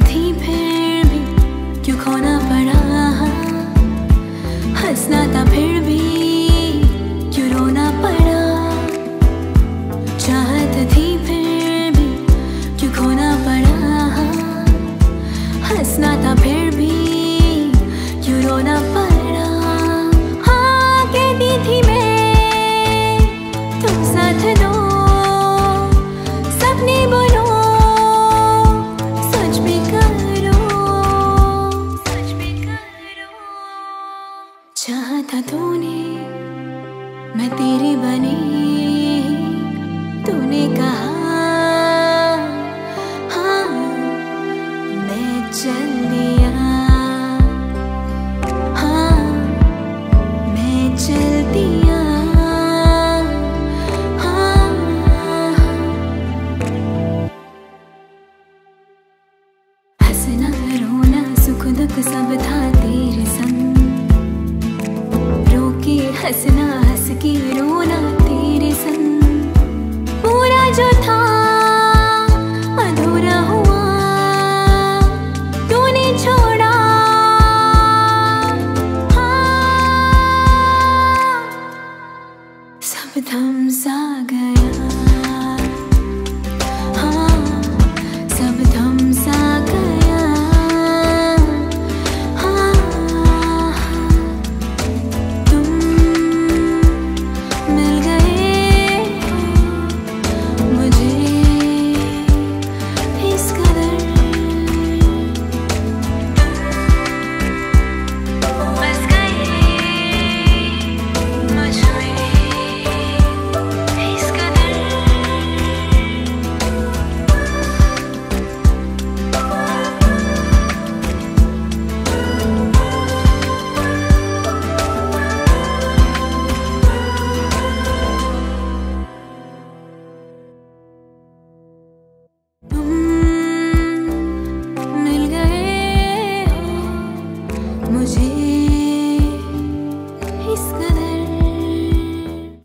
थी फिर भी क्यों खोना पड़ा? हंसना था फिर भी। चाहा था तूने मैं तेरी बनी तूने कहा हंसना हंस के रोना तेरे संग। पूरा जो था, अधूरा हुआ। तूने छोड़ा। हाँ। सब थम सा dia.